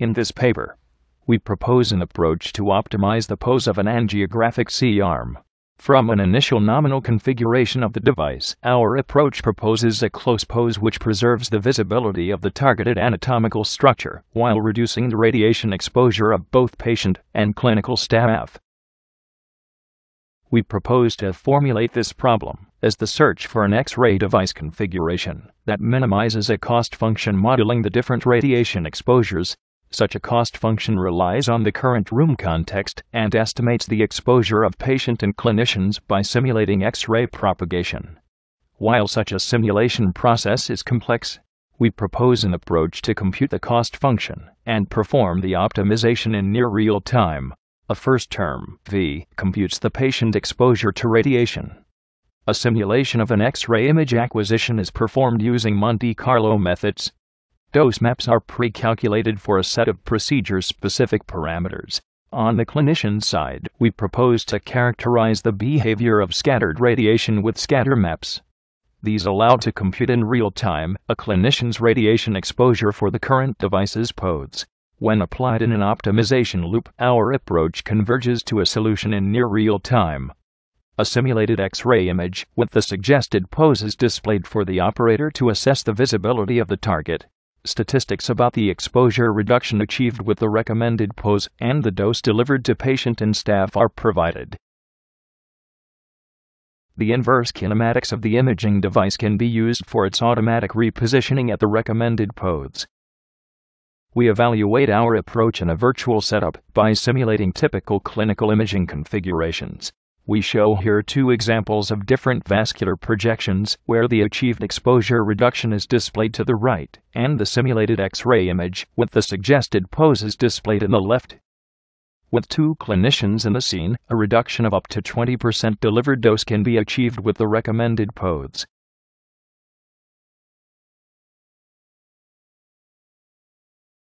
In this paper, we propose an approach to optimize the pose of an angiographic C-arm. From an initial nominal configuration of the device, our approach proposes a close pose which preserves the visibility of the targeted anatomical structure while reducing the radiation exposure of both patient and clinical staff. We propose to formulate this problem as the search for an X-ray device configuration that minimizes a cost function modeling the different radiation exposures such a cost function relies on the current room context and estimates the exposure of patient and clinicians by simulating X-ray propagation. While such a simulation process is complex, we propose an approach to compute the cost function and perform the optimization in near real time. A first term, V, computes the patient exposure to radiation. A simulation of an X-ray image acquisition is performed using Monte Carlo methods Dose maps are pre-calculated for a set of procedure-specific parameters. On the clinician side, we propose to characterize the behavior of scattered radiation with scatter maps. These allow to compute in real time a clinician's radiation exposure for the current device's pose. When applied in an optimization loop, our approach converges to a solution in near real time. A simulated X-ray image with the suggested pose is displayed for the operator to assess the visibility of the target. Statistics about the exposure reduction achieved with the recommended pose and the dose delivered to patient and staff are provided. The inverse kinematics of the imaging device can be used for its automatic repositioning at the recommended pose. We evaluate our approach in a virtual setup by simulating typical clinical imaging configurations. We show here two examples of different vascular projections where the achieved exposure reduction is displayed to the right and the simulated X-ray image with the suggested pose is displayed in the left. With two clinicians in the scene, a reduction of up to 20% delivered dose can be achieved with the recommended pose.